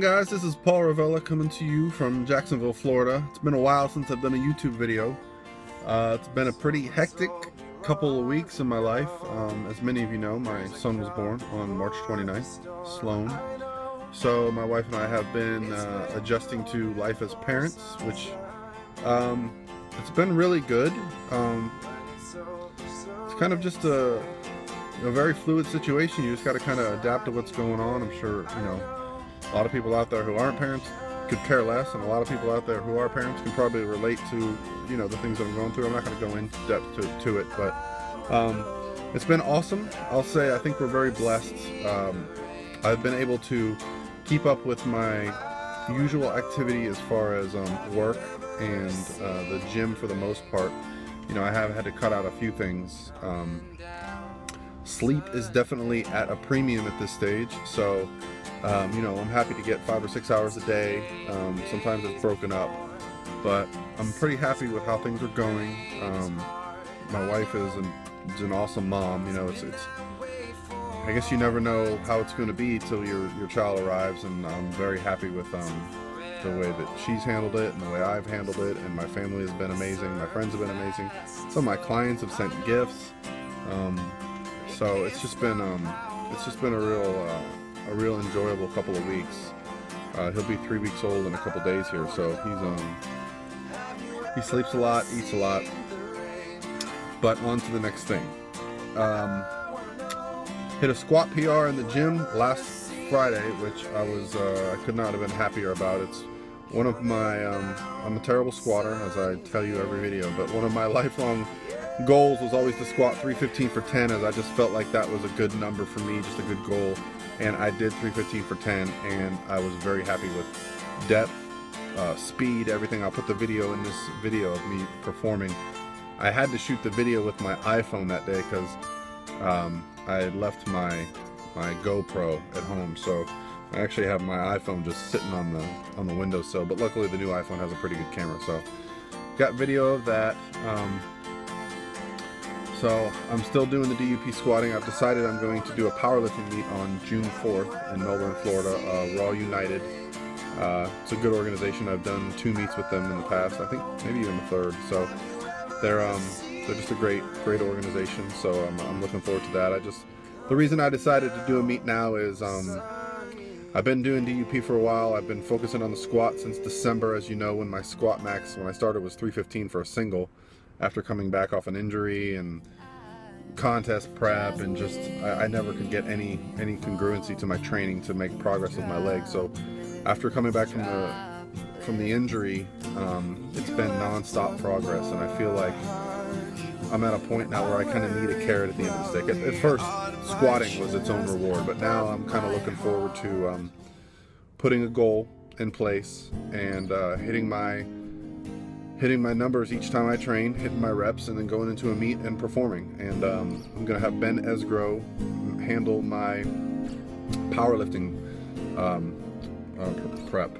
Going guys? This is Paul Revelia coming to you from Jacksonville, Florida. It's been a while since I've done a YouTube video. Uh, it's been a pretty hectic couple of weeks in my life. Um, as many of you know, my son was born on March 29th, Sloan. So my wife and I have been uh, adjusting to life as parents, which um, it's been really good. Um, it's kind of just a, a very fluid situation. You just got to kind of adapt to what's going on. I'm sure, you know, a lot of people out there who aren't parents could care less, and a lot of people out there who are parents can probably relate to, you know, the things that I'm going through. I'm not going to go into depth to, to it, but um, it's been awesome. I'll say I think we're very blessed. Um, I've been able to keep up with my usual activity as far as um, work and uh, the gym for the most part. You know, I have had to cut out a few things. Sleep is definitely at a premium at this stage, so um, you know, I'm happy to get five or six hours a day. Um, sometimes it's broken up, but I'm pretty happy with how things are going. Um, my wife is an, is an awesome mom. You know, it's, it's I guess you never know how it's going to be till your your child arrives, and I'm very happy with um, the way that she's handled it and the way I've handled it, and my family has been amazing. My friends have been amazing. Some of my clients have sent gifts. Um, so it's just been um, it's just been a real uh, a real enjoyable couple of weeks. Uh, he'll be three weeks old in a couple days here, so he's um he sleeps a lot, eats a lot. But on to the next thing. Um, hit a squat PR in the gym last Friday, which I was uh, I could not have been happier about. It's one of my um, I'm a terrible squatter, as I tell you every video, but one of my lifelong goals was always to squat 315 for 10, as I just felt like that was a good number for me, just a good goal and I did 315 for 10 and I was very happy with depth, uh, speed, everything. I'll put the video in this video of me performing. I had to shoot the video with my iPhone that day because um, I had left my my GoPro at home so I actually have my iPhone just sitting on the on the windowsill but luckily the new iPhone has a pretty good camera so got video of that um, so I'm still doing the DUP squatting. I've decided I'm going to do a powerlifting meet on June 4th in Melbourne, Florida, uh, Raw United. Uh, it's a good organization. I've done two meets with them in the past. I think maybe even the third. So they're um, they're just a great great organization. So I'm, I'm looking forward to that. I just the reason I decided to do a meet now is um, I've been doing DUP for a while. I've been focusing on the squat since December, as you know, when my squat max when I started was 315 for a single after coming back off an injury and contest prep and just I, I, never could get any any congruency to my training to make progress with my legs. So after coming back from the from the injury, um, it's been non-stop progress, and I feel like I'm at a point now where I kind of need a carrot at the end of the stick. At, at first, squatting was its own reward, but now I'm kind of looking forward to um, putting a goal in place and uh, hitting my hitting my numbers each time I train, hitting my reps, and then going into a meet and performing. And um, I'm going to have Ben Esgro handle my powerlifting um, uh, prep.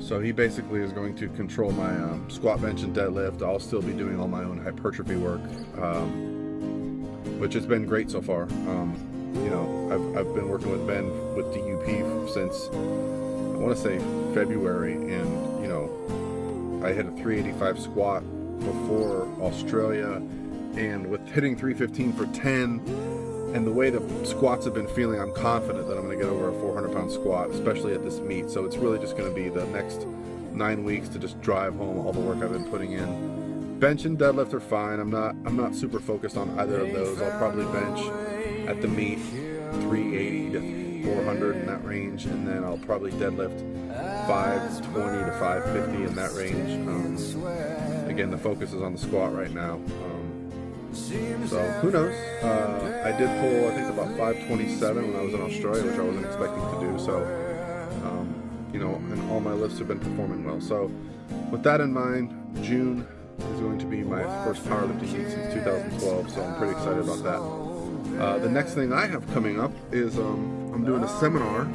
So he basically is going to control my um, squat, bench, and deadlift. I'll still be doing all my own hypertrophy work, um, which has been great so far. Um, you know, I've, I've been working with Ben with DUP since I want to say February, and I hit a 385 squat before Australia, and with hitting 315 for 10, and the way the squats have been feeling, I'm confident that I'm going to get over a 400 pound squat, especially at this meet. So it's really just going to be the next nine weeks to just drive home all the work I've been putting in. Bench and deadlift are fine. I'm not I'm not super focused on either of those. I'll probably bench at the meet 380 to 400 in that range, and then I'll probably deadlift 520 to 550 in that range. Um, again, the focus is on the squat right now. Um, so who knows? Uh, I did pull, I think, about 527 when I was in Australia, which I wasn't expecting to do. So, um, you know, and all my lifts have been performing well. So, with that in mind, June is going to be my first powerlifting meet since 2012. So I'm pretty excited about that. Uh, the next thing I have coming up is um, I'm doing a seminar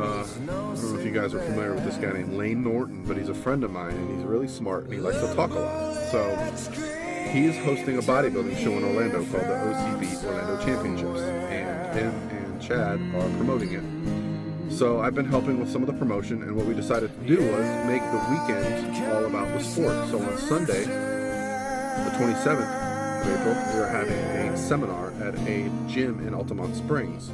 uh, I don't know if you guys are familiar with this guy named Layne Norton, but he's a friend of mine and he's really smart and he likes to talk a lot. So he is hosting a bodybuilding show in Orlando called the OCB Orlando Championships, and him and Chad are promoting it. So I've been helping with some of the promotion, and what we decided to do was make the weekend all about the sport. So on Sunday, the 27th of April, we are having a seminar at a gym in Altamonte Springs.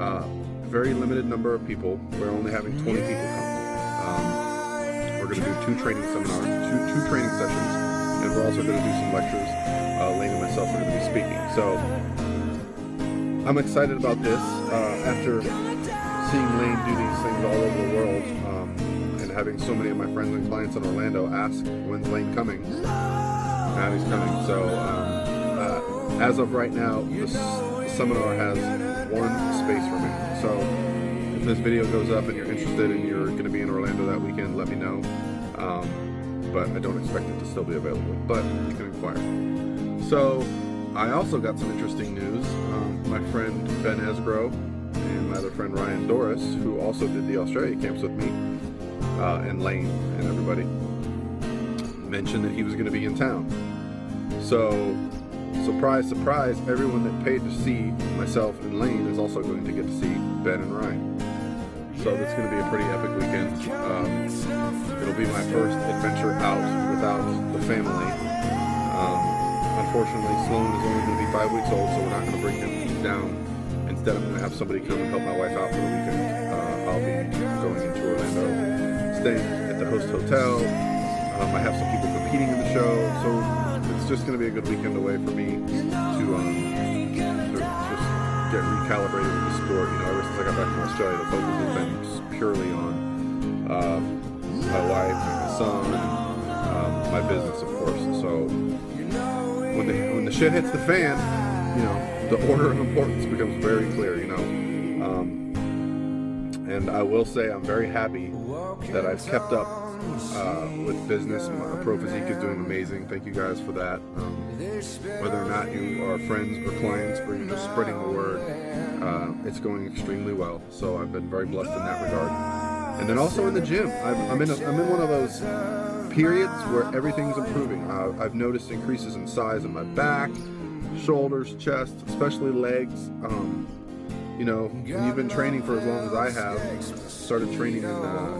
Uh, very limited number of people. We're only having 20 people come. Um, we're going to do two training seminars, two, two training sessions, and we're also going to do some lectures. Uh, Layne and myself are going to be speaking. So I'm excited about this. Uh, after seeing Layne do these things all over the world, um, and having so many of my friends and clients in Orlando ask, "When's Layne coming?" Now coming. So um, as of right now, this seminar has one space remaining. So if this video goes up and you're interested and you're going to be in Orlando that weekend, let me know. Um, but I don't expect it to still be available. But you can inquire. So I also got some interesting news. Um, my friend Ben Esgro and my other friend Ryan Doris, who also did the Australia camps with me, uh, and Layne and everybody, mentioned that he was going to be in town. So, surprise, surprise, everyone that paid to see myself and Layne is also going to get to see Ben and Ryan. So that's going to be a pretty epic weekend. Um, it'll be my first adventure out without the family. Um, unfortunately, Sloan is only going to be five weeks old, so we're not going to bring him down. Instead, I'm going to have somebody come and help my wife out for the weekend. Uh, I'll be going into Orlando, staying at the host hotel. Um, I have some people competing in the show, so it's just going to be a good weekend away for me to, um, just get recalibrated with the sport. You know, ever since I got back from Australia, the focus has been purely on uh, my wife, and my son, and um, my business, of course. So when the when the shit hits the fan, you know, the order of importance becomes very clear. You know, um, and I will say I'm very happy that I've kept up uh, with business. My Pro Physique is doing amazing. Thank you guys for that. Um, whether or not you are friends or clients or you're just spreading the word, uh, it's going extremely well. So I've been very blessed in that regard. And then also in the gym, I've, I'm in a, I'm in one of those periods where everything's improving. Uh, I've noticed increases in size in my back, shoulders, chest, especially legs. Um, you know, when you've been training for as long as I have, started training in uh,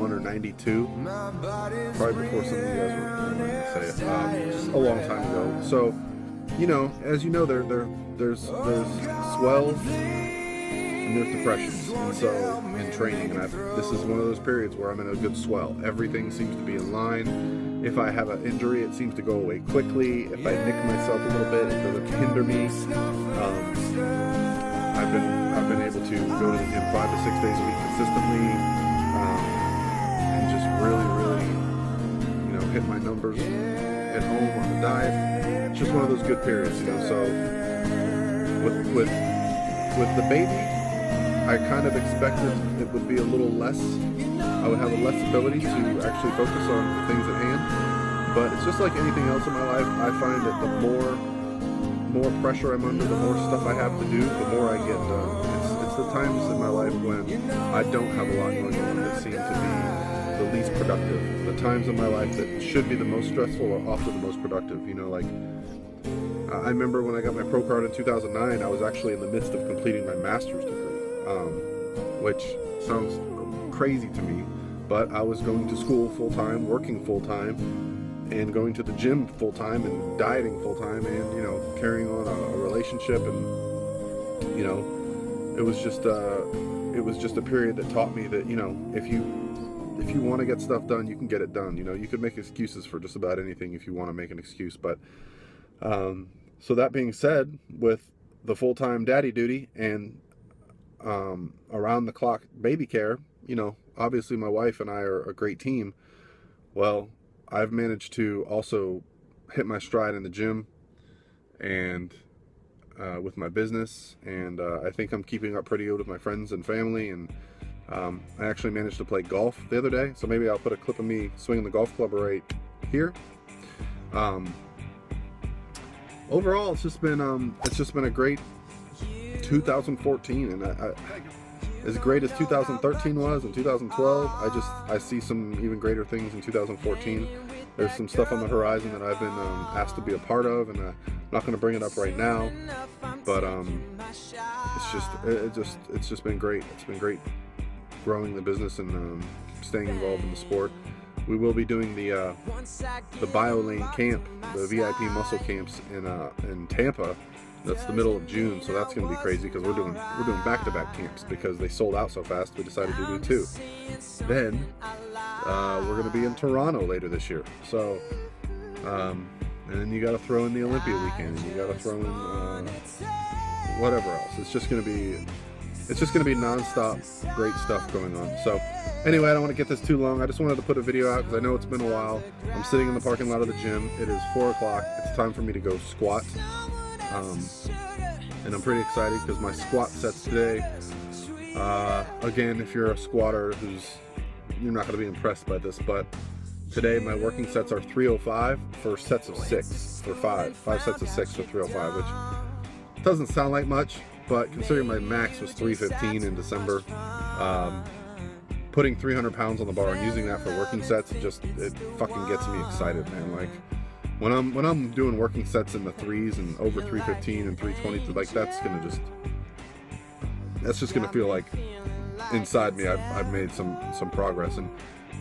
1991 or 92, probably before some of you guys were I'm gonna say um, a long time ago. So, you know, as you know, there, there, there's, there's swells and there's depressions. And so, in training, and I've, this is one of those periods where I'm in a good swell. Everything seems to be in line. If I have an injury, it seems to go away quickly. If I nick myself a little bit, it doesn't hinder me. Um, I've been I've been able to go to the gym five to six days a week consistently, um, really, really, you know, hit my numbers at home on the diet. It's just one of those good periods, you know. So with with with the baby, I kind of expected it would be a little less. I would have a less ability to actually focus on the things at hand. But it's just like anything else in my life. I find that the more more pressure I'm under, the more stuff I have to do, the more I get done. It's, it's the times in my life when I don't have a lot going on that seem to be the least productive. The times in my life that should be the most stressful are often the most productive. You know, like I remember when I got my pro card in 2009, I was actually in the midst of completing my master's degree, um, which sounds crazy to me, but I was going to school full time, working full time, and going to the gym full time and dieting full time and you know carrying on a, a relationship and you know it was just uh, it was just a period that taught me that you know if you if you want to get stuff done you can get it done you know you could make excuses for just about anything if you want to make an excuse but um, so that being said with the full-time daddy duty and um, around the clock baby care you know obviously my wife and I are a great team well I've managed to also hit my stride in the gym and uh, with my business, and uh, I think I'm keeping up pretty good with my friends and family. And um, I actually managed to play golf the other day, so maybe I'll put a clip of me swinging the golf club right here. Um, overall, it's just been um, it's just been a great 2014, and I, I as great as 2013 was and 2012, I just I see some even greater things in 2014. There's some stuff on the horizon that I've been um, asked to be a part of, and uh, I'm not going to bring it up right now. But um, it's just it, just it's just been great. It's been great growing the business and um, staying involved in the sport. We will be doing the uh, the Biolayne camp, the VIP muscle camps in uh, in Tampa that's the middle of June, so that's going to be crazy because we're doing we're doing back-to-back camps because they sold out so fast. We decided to do two. Then uh, we're going to be in Toronto later this year. So, um, and then you got to throw in the Olympia weekend, and you got to throw in uh, whatever else. It's just going to be it's just going to be non-stop great stuff going on. So, anyway, I don't want to get this too long. I just wanted to put a video out because I know it's been a while. I'm sitting in the parking lot of the gym. It is four o'clock. It's time for me to go squat. Um, and I'm pretty excited because my squat sets today, uh, again, if you're a squatter who's, you're not going to be impressed by this, but today my working sets are 305 for sets of six, for five, five sets of six for 305, which doesn't sound like much, but considering my max was 315 in December, um, putting 300 pounds on the bar and using that for working sets, just, it fucking gets me excited, man. Like, when I'm when I'm doing working sets in the threes and over 315 and 320, like that's gonna just that's just gonna feel like inside me I've, I've made some some progress and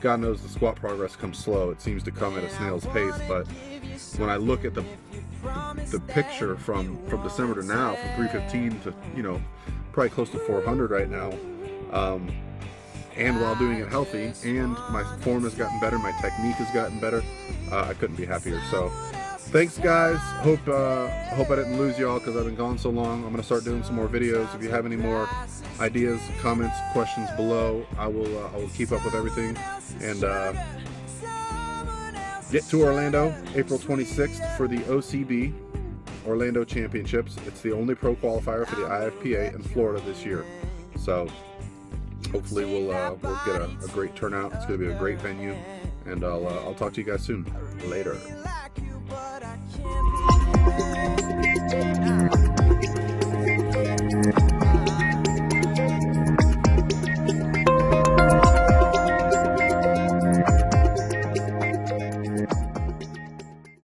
God knows the squat progress comes slow. It seems to come at a snail's pace, but when I look at the the, the picture from from December to now, from 315 to you know probably close to 400 right now. Um, and while doing it healthy, and my form has gotten better, my technique has gotten better. Uh, I couldn't be happier. So, thanks guys. Hope uh, hope I didn't lose y'all because I've been gone so long. I'm gonna start doing some more videos. If you have any more ideas, comments, questions below, I will uh, I will keep up with everything and uh, get to Orlando April 26th for the OCB Orlando Championships. It's the only pro qualifier for the IFPA in Florida this year. So hopefully we'll uh, we'll get a, a, great turnout. It's going to be a great venue, and I'll uh, I'll talk to you guys soon. Later.